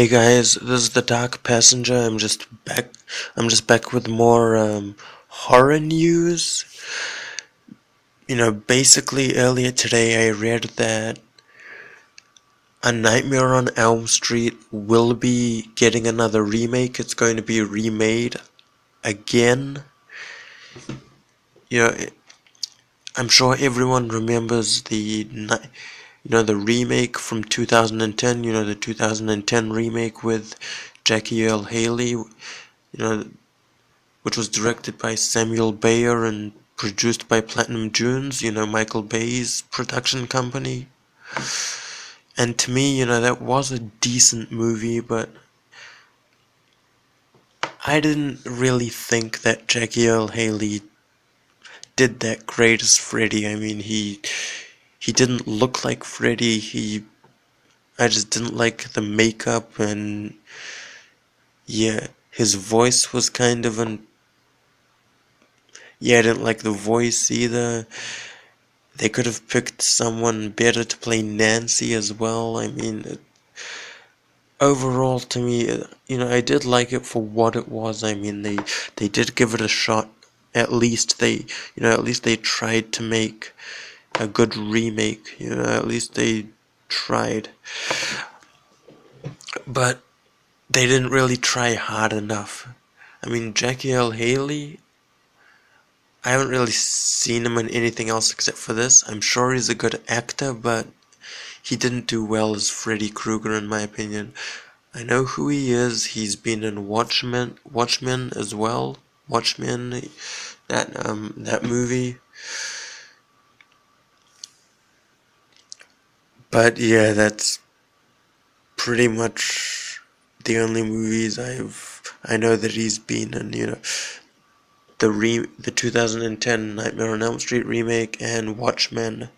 Hey guys, this is the Dark Passenger. I'm just back. I'm just back with more um, horror news. You know, basically earlier today I read that A Nightmare on Elm Street will be getting another remake. It's going to be remade again. You know, I'm sure everyone remembers the you know the remake from 2010 you know the 2010 remake with Jackie Earle Haley you know which was directed by Samuel Bayer and produced by Platinum Dunes you know Michael Bay's production company. And to me you know that was a decent movie but I didn't really think that Jackie Earle Haley did that great as Freddy. I mean he he didn't look like Freddy. He, I just didn't like the makeup and yeah, his voice was kind of an. Yeah, I didn't like the voice either. They could have picked someone better to play Nancy as well. I mean, it, overall, to me, uh, you know, I did like it for what it was. I mean, they they did give it a shot. At least they, you know, at least they tried to make a good remake. You know, at least they tried. But they didn't really try hard enough. I mean, Jackie Earle Haley, I haven't really seen him in anything else except for this. I'm sure he's a good actor, but he didn't do well as Freddy Krueger, in my opinion. I know who he is. He's been in Watchmen, Watchmen as well. Watchmen, that um that movie. But yeah, that's pretty much the only movies I've I know that he's been in. You know, the re the 2010 Nightmare on Elm Street remake and Watchmen.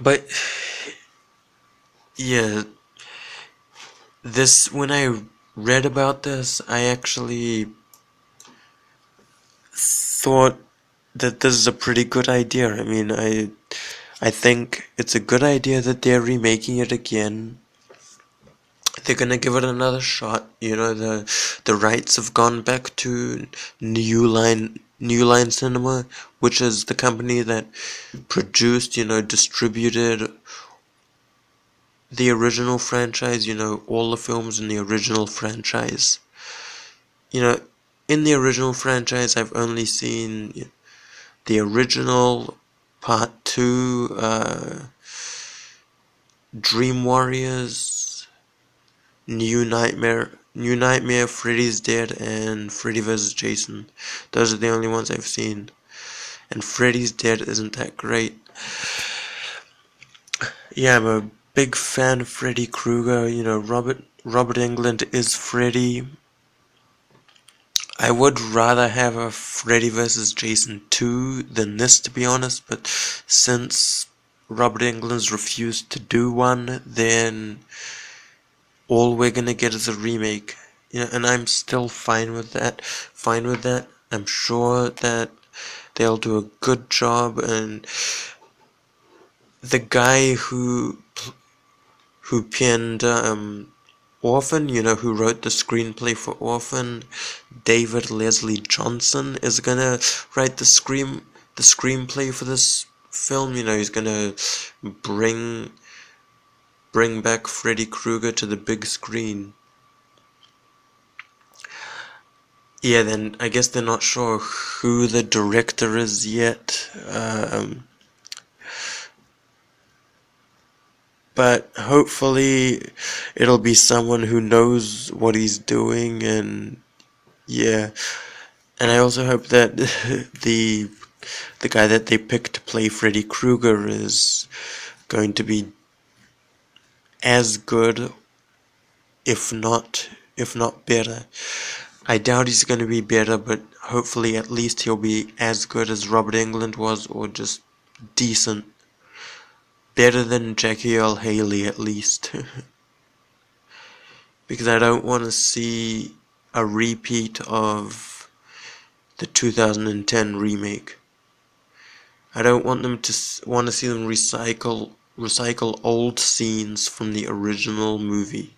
But yeah, this when I read about this, I actually thought that this is a pretty good idea. I mean, I I think it's a good idea that they're remaking it again. They're gonna give it another shot. You know, the the rights have gone back to New Line New Line Cinema, which is the company that produced, you know, distributed the original franchise, you know, all the films in the original franchise. You know, in the original franchise, I've only seen the original Part 2, uh, Dream Warriors, New Nightmare, New Nightmare, Freddy's Dead, and Freddy vs. Jason. Those are the only ones I've seen. And Freddy's Dead isn't that great. Yeah, I'm a big fan of Freddy Krueger. You know, Robert Robert Englund is Freddy. I would rather have a Freddy vs. Jason 2 than this, to be honest, but since Robert Englund's refused to do one, then all we're gonna get is a remake. You know, and I'm still fine with that. Fine with that. I'm sure that they'll do a good job, and the guy who who penned um, Orphan, you know, who wrote the screenplay for Orphan, David Leslie Johnson is gonna write the screen the screenplay for this film. You know, he's gonna bring bring back Freddy Krueger to the big screen. Yeah, then I guess they're not sure who the director is yet. Um, but hopefully it'll be someone who knows what he's doing and yeah. And I also hope that the the guy that they picked to play Freddy Krueger is going to be as good if not if not better. I doubt he's going to be better but hopefully at least he'll be as good as Robert Englund was or just decent better than Jackie Earle Haley at least. because I don't want to see a repeat of the 2010 remake. I don't want them to want to see them recycle recycle old scenes from the original movie.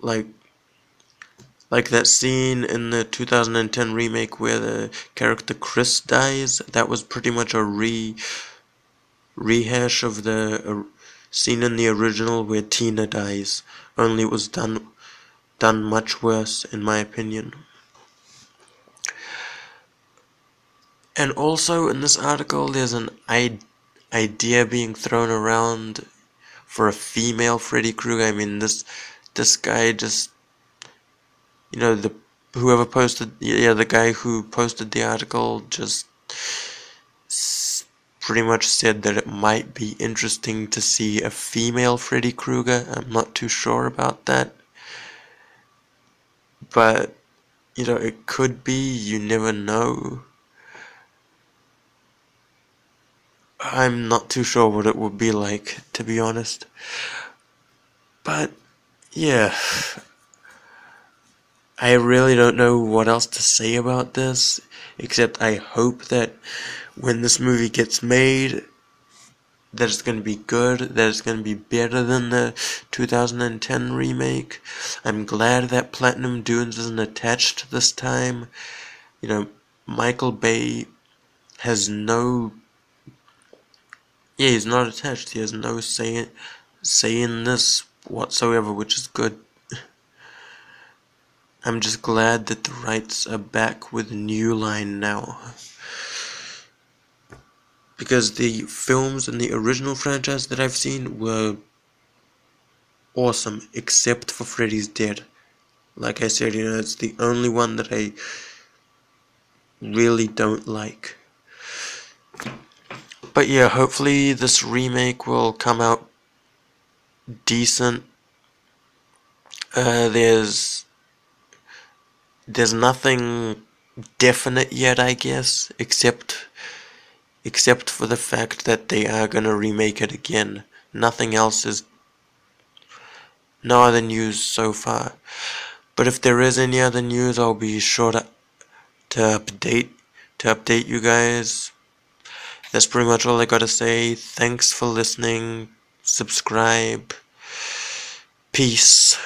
Like like that scene in the 2010 remake where the character Chris dies, that was pretty much a re rehash of the uh, scene in the original where Tina dies. Only it was done done much worse in my opinion. And also in this article there's an idea being thrown around for a female Freddy Krueger. I mean this this guy just you know the whoever posted yeah the guy who posted the article just pretty much said that it might be interesting to see a female Freddy Krueger. I'm not too sure about that. But you know, it could be, you never know. I'm not too sure what it would be like, to be honest. But, yeah, I really don't know what else to say about this, except I hope that when this movie gets made, that it's going to be good, that it's going to be better than the 2010 remake. I'm glad that Platinum Dunes isn't attached this time. You know, Michael Bay has no. Yeah, he's not attached. He has no say, say in this whatsoever, which is good. I'm just glad that the rights are back with New Line now. Because the films in the original franchise that I've seen were awesome, except for Freddy's Dead. Like I said, you know, it's the only one that I really don't like. But yeah, hopefully this remake will come out decent. Uh, there's there's nothing definite yet, I guess, except except for the fact that they are gonna remake it again. Nothing else is no other news so far. But if there is any other news, I'll be sure to to update to update you guys. That's pretty much all I gotta say. Thanks for listening. Subscribe. Peace.